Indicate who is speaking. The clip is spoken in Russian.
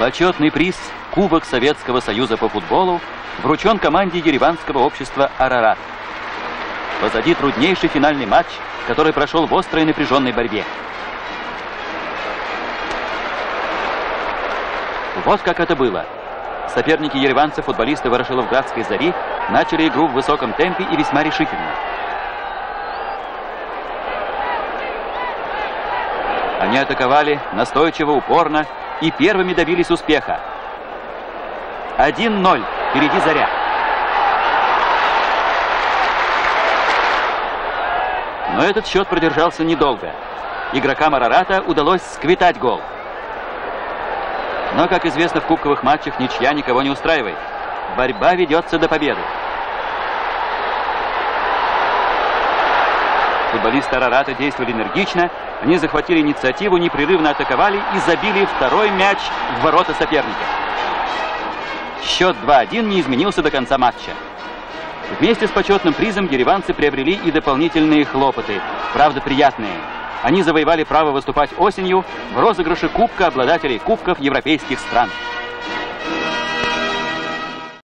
Speaker 1: Почетный приз Кубок Советского Союза по футболу вручен команде Ереванского общества «Арарат». Позади труднейший финальный матч, который прошел в острой напряженной борьбе. Вот как это было. Соперники ереванцев, футболисты Ворошиловградской «Зари», начали игру в высоком темпе и весьма решительно. Они атаковали настойчиво, упорно и первыми добились успеха. 1-0. Впереди «Заря». Но этот счет продержался недолго. Игрокам Арарата удалось сквитать гол. Но, как известно, в кубковых матчах ничья никого не устраивает. Борьба ведется до победы. Футболисты Арарата действовали энергично, они захватили инициативу, непрерывно атаковали и забили второй мяч в ворота соперника. Счет 2-1 не изменился до конца матча. Вместе с почетным призом ереванцы приобрели и дополнительные хлопоты, правда приятные. Они завоевали право выступать осенью в розыгрыше Кубка обладателей Кубков европейских стран.